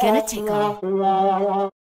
gonna take off.